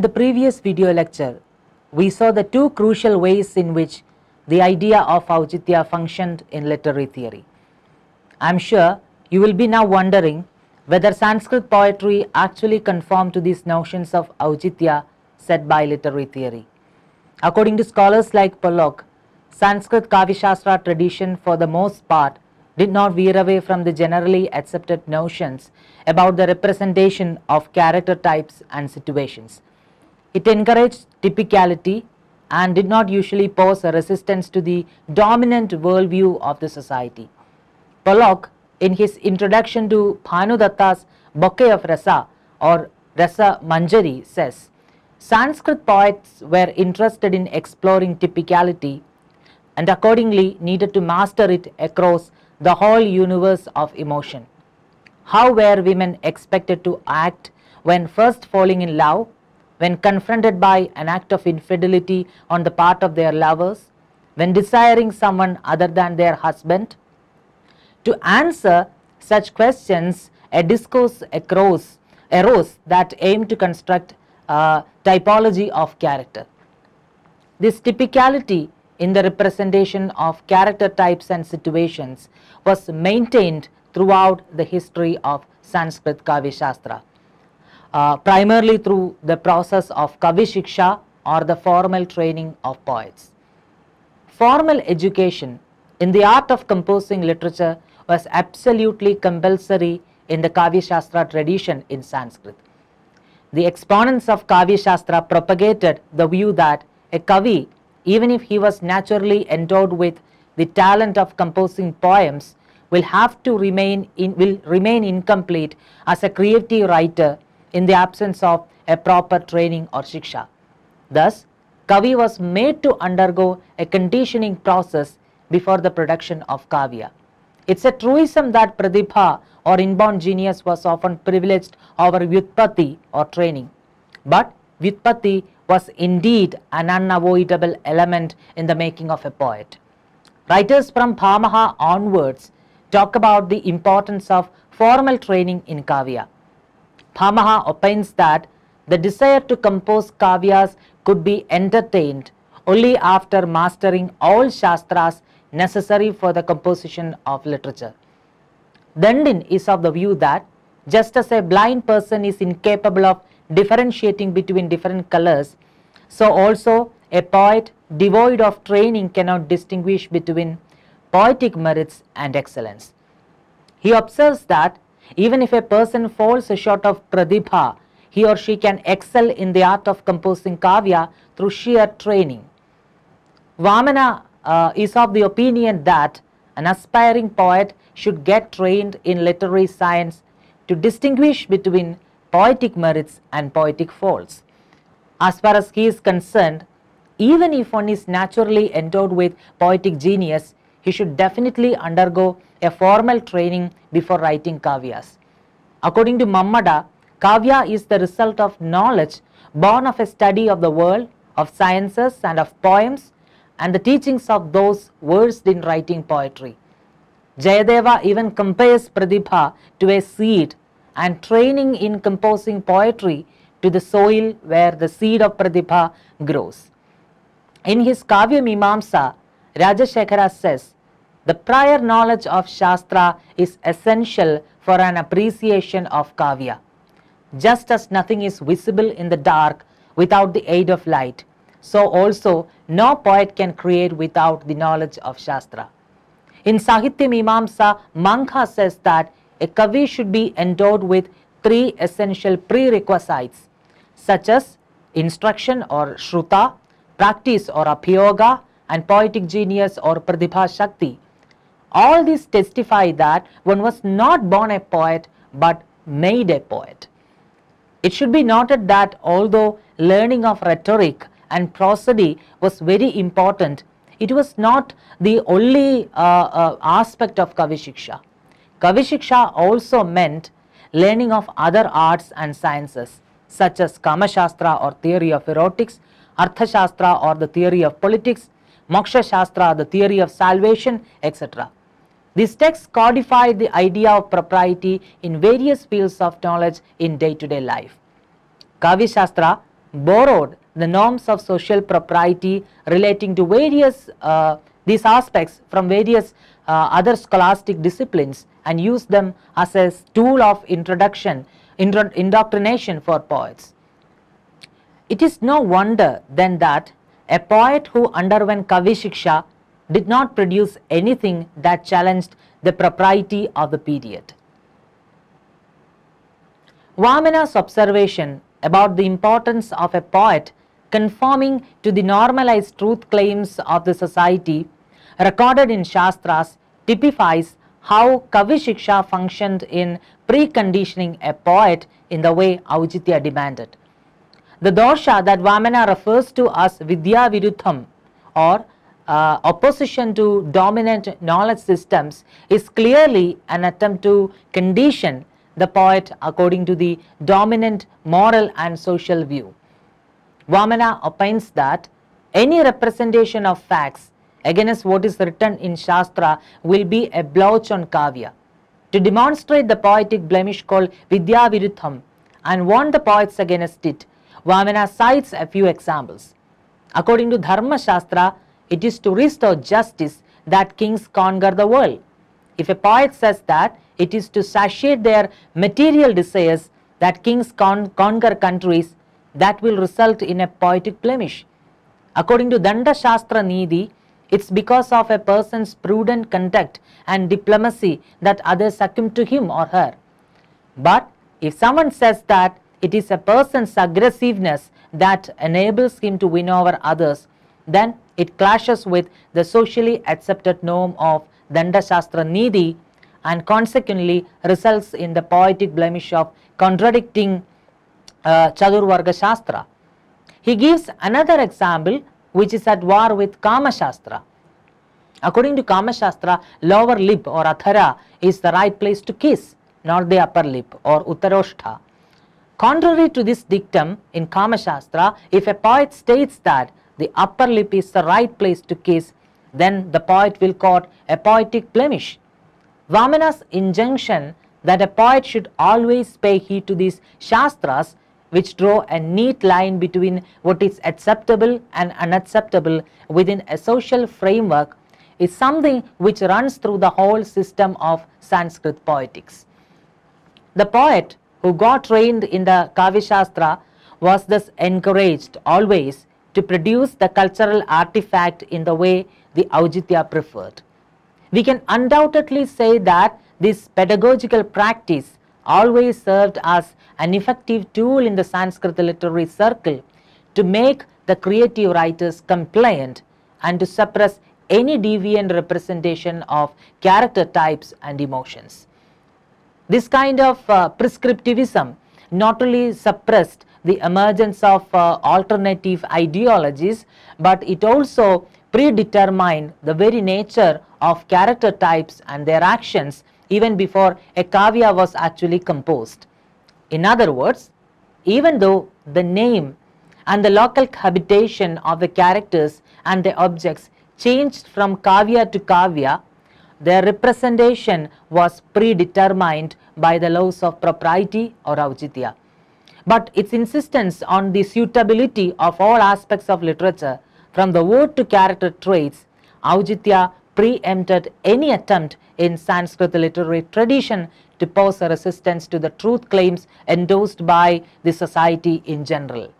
In the previous video lecture, we saw the two crucial ways in which the idea of Aucitya functioned in literary theory. I am sure you will be now wondering whether Sanskrit poetry actually conformed to these notions of Aucitya set by literary theory. According to scholars like Pollock, Sanskrit Kavya tradition for the most part did not veer away from the generally accepted notions about the representation of character types and situations. It encouraged typicality and did not usually pose a resistance to the dominant worldview of the society. Pollock, in his introduction to Bhanudatta's Bouquet of Rasa or Rasa Manjari, says Sanskrit poets were interested in exploring typicality and accordingly needed to master it across the whole universe of emotion. How were women expected to act when first falling in love, when confronted by an act of infidelity on the part of their lovers, when desiring someone other than their husband? To answer such questions, a discourse across, arose that aimed to construct a typology of character. This typicality in the representation of character types and situations was maintained throughout the history of Sanskrit Kavya Shastra, uh, primarily through the process of Kavi Shiksha or the formal training of poets. Formal education in the art of composing literature was absolutely compulsory in the Kavya Shastra tradition in Sanskrit. The exponents of Kavya Shastra propagated the view that a Kavi, even if he was naturally endowed with the talent of composing poems, will have to remain in, will remain incomplete as a creative writer in the absence of a proper training or shiksha. Thus, Kavi was made to undergo a conditioning process before the production of Kavya. It's a truism that Pratibha or inborn genius was often privileged over Vyutpatti or training. But Vyutpatti was indeed an unavoidable element in the making of a poet. Writers from Bhamaha onwards talk about the importance of formal training in Kavya. Bhamaha opines that the desire to compose Kavyas could be entertained only after mastering all Shastras necessary for the composition of literature. Dandin is of the view that just as a blind person is incapable of differentiating between different colors, so also a poet devoid of training cannot distinguish between poetic merits and excellence. He observes that even if a person falls short of pratibha, he or she can excel in the art of composing kavya through sheer training. Vamana uh, is of the opinion that an aspiring poet should get trained in literary science to distinguish between poetic merits and poetic faults. As far as he is concerned, even if one is naturally endowed with poetic genius, he should definitely undergo a formal training before writing kavyas. According to Mammata, kavya is the result of knowledge born of a study of the world, of sciences and of poems and the teachings of those versed in writing poetry. Jayadeva even compares Pratibha to a seed and training in composing poetry to the soil where the seed of Pratibha grows. In his Kavya Mimamsa, Rajashekara says, the prior knowledge of Shastra is essential for an appreciation of Kavya. Just as nothing is visible in the dark without the aid of light, so also no poet can create without the knowledge of Shastra. In Sahitya Mimamsa, Mankha says that a Kavi should be endowed with three essential prerequisites such as instruction or Shruta, practice or Abhiyoga and poetic genius or Pratibha Shakti. All these testify that one was not born a poet but made a poet. It should be noted that although learning of rhetoric and prosody was very important, it was not the only uh, uh, aspect of Kavishiksha. Kavishiksha also meant learning of other arts and sciences such as Kama Shastra or theory of erotics, Artha Shastra or the theory of politics, Moksha Shastra the theory of salvation, etc. These texts codify the idea of propriety in various fields of knowledge in day-to-day life. Kavya Shastra borrowed the norms of social propriety relating to various uh, these aspects from various uh, other scholastic disciplines and used them as a tool of introduction indoctrination for poets it is no wonder then that a poet who underwent Kavishiksha did not produce anything that challenged the propriety of the period. Vamana's observation about the importance of a poet conforming to the normalized truth claims of the society recorded in Shastras typifies how Kavishiksha functioned in preconditioning a poet in the way Aucitya demanded. The dosha that Vamana refers to as Vidya Virutham or uh, opposition to dominant knowledge systems is clearly an attempt to condition the poet according to the dominant moral and social view. Vamana opines that any representation of facts against what is written in Shastra will be a blotch on Kavya. To demonstrate the poetic blemish called Vidya Virutham and warn the poets against it, Vamana cites a few examples. According to Dharma Shastra, it is to restore justice that kings conquer the world. If a poet says that it is to satiate their material desires that kings con- conquer countries, that will result in a poetic blemish. According to Danda Shastra Nidhi, it's because of a person's prudent conduct and diplomacy that others succumb to him or her. But if someone says that it is a person's aggressiveness that enables him to win over others, then it clashes with the socially accepted norm of Danda Shastra Nidhi and consequently results in the poetic blemish of contradicting uh, Chaturvarga Shastra. He gives another example which is at war with Kama Shastra. According to Kama Shastra, lower lip or Adhara is the right place to kiss, not the upper lip or Uttaroshtha. Contrary to this dictum in Kama Shastra, if a poet states that the upper lip is the right place to kiss, then the poet will court a poetic blemish. Vamana's injunction that a poet should always pay heed to these Shastras, which draw a neat line between what is acceptable and unacceptable within a social framework, is something which runs through the whole system of Sanskrit poetics. The poet who got trained in the Kavya Shastra was thus encouraged always to produce the cultural artifact in the way the Aucitya preferred. We can undoubtedly say that this pedagogical practice always served as an effective tool in the Sanskrit literary circle to make the creative writers compliant and to suppress any deviant representation of character types and emotions. This kind of uh, prescriptivism not only suppressed the emergence of uh, alternative ideologies, but it also predetermined the very nature of character types and their actions even before a kavya was actually composed. In other words, even though the name and the local habitation of the characters and the objects changed from kavya to kavya, their representation was predetermined by the laws of propriety or aucitya. But its insistence on the suitability of all aspects of literature, from the word to character traits, aucitya preempted any attempt in Sanskrit literary tradition to pose a resistance to the truth claims endorsed by the society in general.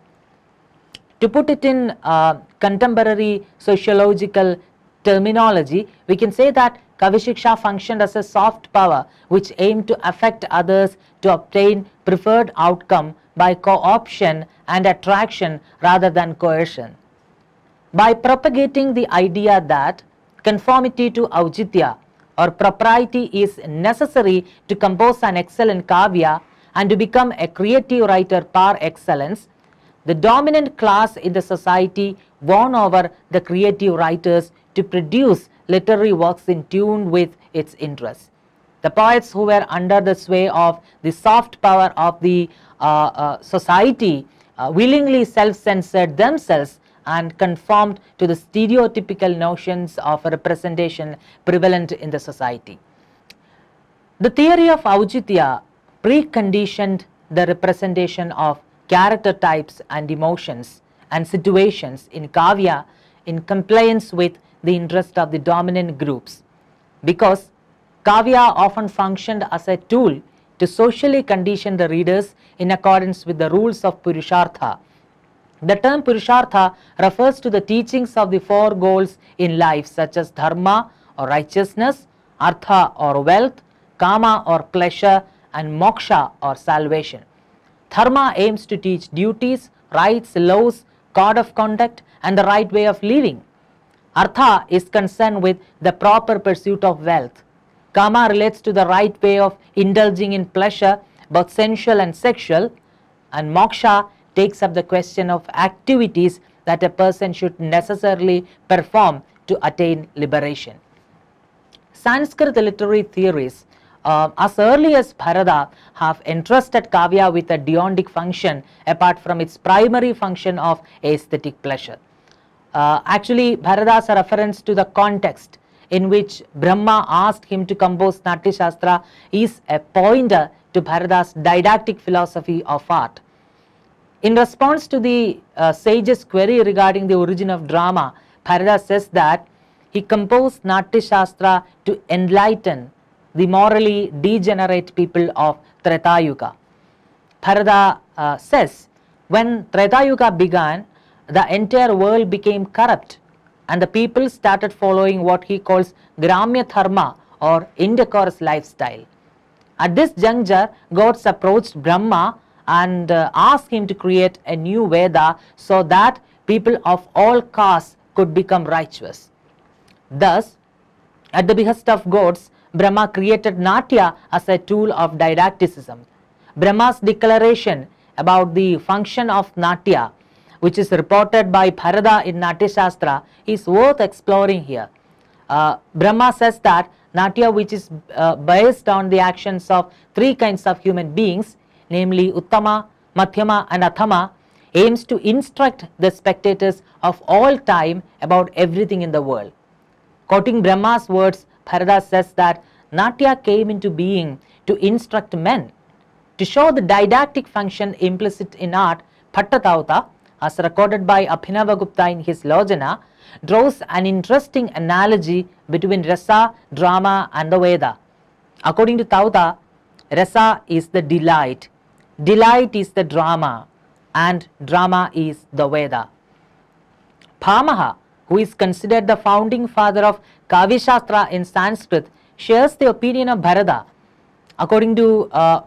To put it in uh, contemporary sociological terminology, we can say that Kavishiksha functioned as a soft power which aimed to affect others to obtain preferred outcome by co-option and attraction rather than coercion. By propagating the idea that conformity to aucitya or propriety is necessary to compose an excellent kavya and to become a creative writer par excellence, the dominant class in the society won over the creative writers to produce literary works in tune with its interests. The poets who were under the sway of the soft power of the society uh, willingly self-censored themselves and conformed to the stereotypical notions of representation prevalent in the society. The theory of Aucitya preconditioned the representation of character types and emotions and situations in Kavya in compliance with the interest of the dominant groups. Because Kavya often functioned as a tool to socially condition the readers in accordance with the rules of Purushartha. The term Purushartha refers to the teachings of the four goals in life such as Dharma or righteousness, Artha or wealth, Kama or pleasure and Moksha or salvation. Dharma aims to teach duties, rights, laws, code of conduct and the right way of living. Artha is concerned with the proper pursuit of wealth. Kama relates to the right way of indulging in pleasure, both sensual and sexual. And moksha takes up the question of activities that a person should necessarily perform to attain liberation. Sanskrit literary theories uh, as early as Bharata have entrusted Kavya with a deontic function apart from its primary function of aesthetic pleasure. Uh, actually, Bharata's reference to the context in which Brahma asked him to compose Natya Shastra is a pointer to Bharata's didactic philosophy of art. In response to the uh, sage's query regarding the origin of drama, Bharata says that he composed Natya Shastra to enlighten the morally degenerate people of Treta Yuga. Bharata uh, says, when Treta Yuga began, the entire world became corrupt and the people started following what he calls Gramya Dharma or indecorous lifestyle. At this juncture, gods approached Brahma and uh, asked him to create a new Veda so that people of all castes could become righteous. Thus, at the behest of gods, Brahma created Natya as a tool of didacticism. Brahma's declaration about the function of Natya which is reported by Bharata in Natya Shastra is worth exploring here. Uh, Brahma says that Natya which is uh, based on the actions of three kinds of human beings namely Uttama, Madhyama and Adhama aims to instruct the spectators of all time about everything in the world. Quoting Brahma's words, Bharata says that Natya came into being to instruct men. To show the didactic function implicit in art, Bhattatauta as recorded by Abhinavagupta in his Lochana, draws an interesting analogy between rasa, drama and the Veda. According to Tauta, rasa is the delight, delight is the drama and drama is the Veda. Bhamaha, who is considered the founding father of Kavyashastra in Sanskrit, shares the opinion of Bharata. According to uh,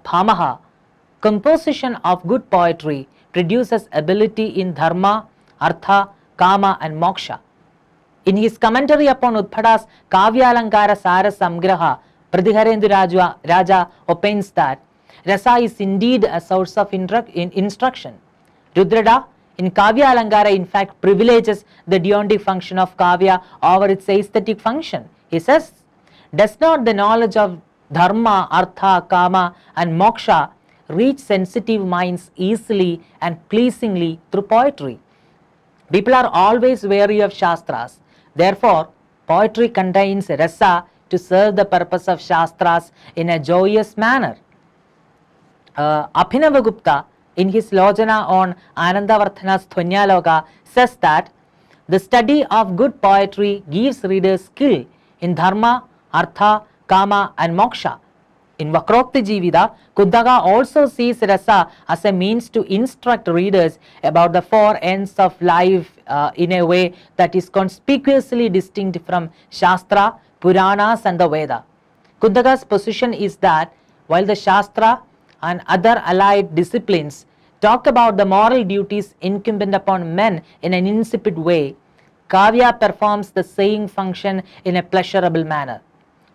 composition of good poetry produces ability in dharma, artha, kama and moksha. In his commentary upon Udbhata's Kavyalankara Sara Samgraha, Pradhiharendu Raja, Raja that rasa is indeed a source of in instruction. Rudrata in Kavya Alankara in fact privileges the deontic function of Kavya over its aesthetic function. He says, does not the knowledge of dharma, artha, kama and moksha reach sensitive minds easily and pleasingly through poetry. People are always wary of Shastras. Therefore, poetry contains rasa to serve the purpose of Shastras in a joyous manner. Uh, Abhinavagupta in his Lochana on Anandavardhana's Dhvanyaloka says that the study of good poetry gives readers skill in dharma, artha, kama and moksha in Vakrokti Jivita, Kuntaka also sees rasa as a means to instruct readers about the four ends of life uh, in a way that is conspicuously distinct from Shastra, Puranas and the Veda. Kuntaka's position is that while the Shastra and other allied disciplines talk about the moral duties incumbent upon men in an insipid way, Kavya performs the same function in a pleasurable manner.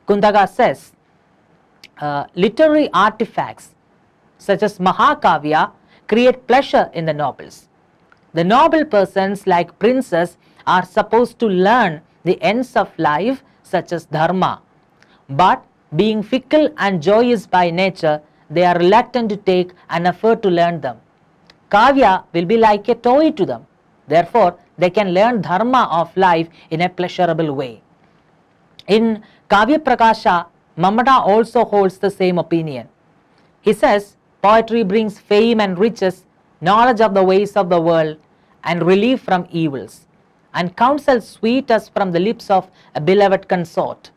Kuntaka says, uh, literary artifacts such as Mahakavya create pleasure in the nobles. The noble persons like princes are supposed to learn the ends of life such as dharma. But being fickle and joyous by nature, they are reluctant to take an effort to learn them. Kavya will be like a toy to them. Therefore, they can learn dharma of life in a pleasurable way. In Kavya Prakasha, Mammata also holds the same opinion. He says poetry brings fame and riches knowledge of the ways of the world, and relief from evils, and counsel sweet as from the lips of a beloved consort.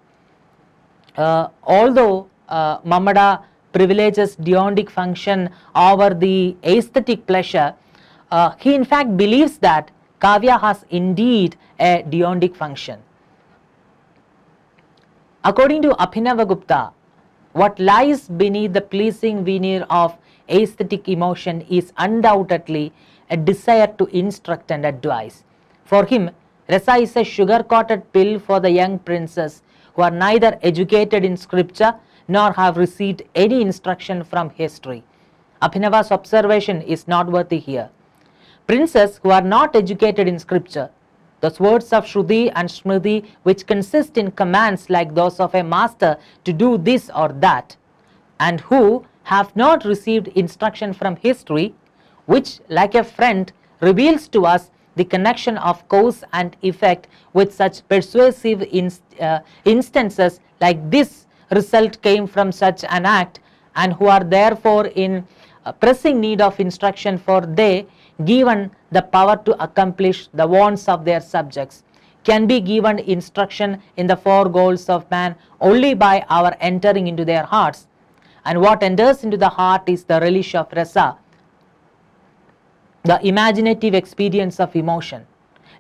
Uh, although uh, Mammata privileges deontic function over the aesthetic pleasure, uh, he in fact believes that Kavya has indeed a deontic function. According to Abhinavagupta, what lies beneath the pleasing veneer of aesthetic emotion is undoubtedly a desire to instruct and advise. For him, rasa is a sugar-coated pill for the young princes who are neither educated in scripture nor have received any instruction from history. Abhinava's observation is noteworthy here. Princes who are not educated in scripture, those words of Shruti and Smriti which consist in commands like those of a master to do this or that, and who have not received instruction from history, which like a friend reveals to us the connection of cause and effect with such persuasive inst uh, instances like this result came from such an act and who are therefore in pressing need of instruction for they given the power to accomplish the wants of their subjects can be given instruction in the four goals of man only by our entering into their hearts. And what enters into the heart is the relish of rasa the imaginative experience of emotion.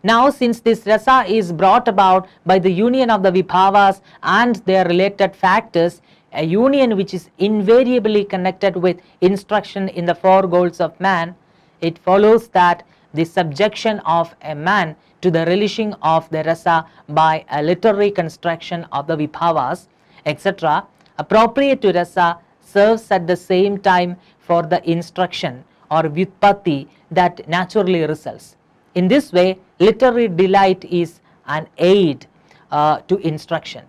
Now since this rasa is brought about by the union of the vibhavas and their related factors a union which is invariably connected with instruction in the four goals of man it follows that the subjection of a man to the relishing of the rasa by a literary construction of the vibhavas, etc., appropriate to rasa serves at the same time for the instruction or vyutpatti that naturally results. In this way, literary delight is an aid uh, to instruction.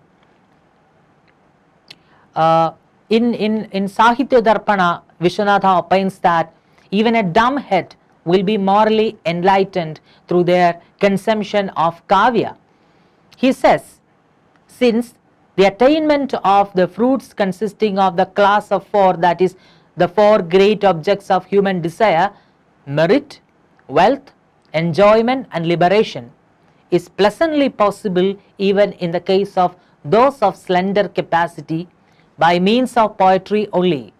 Uh, in, in, in Sahitya Darpana, Vishwanatha opines that even a dumb head will be morally enlightened through their consumption of kavya. He says, since the attainment of the fruits consisting of the class of four, that is, the four great objects of human desire, merit, wealth, enjoyment, and liberation, is pleasantly possible even in the case of those of slender capacity by means of poetry only.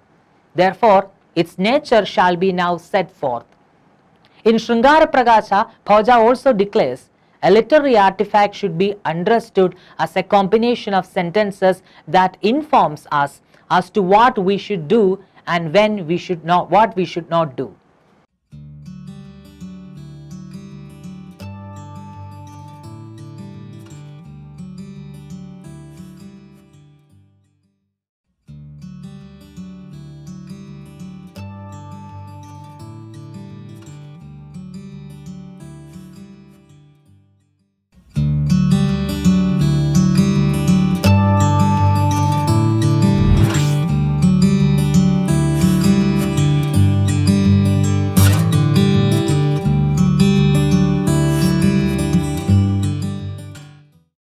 Therefore, its nature shall be now set forth. In Sringara Prakasha, Bhoja also declares a literary artifact should be understood as a combination of sentences that informs us as to what we should do and when we should not what we should not do.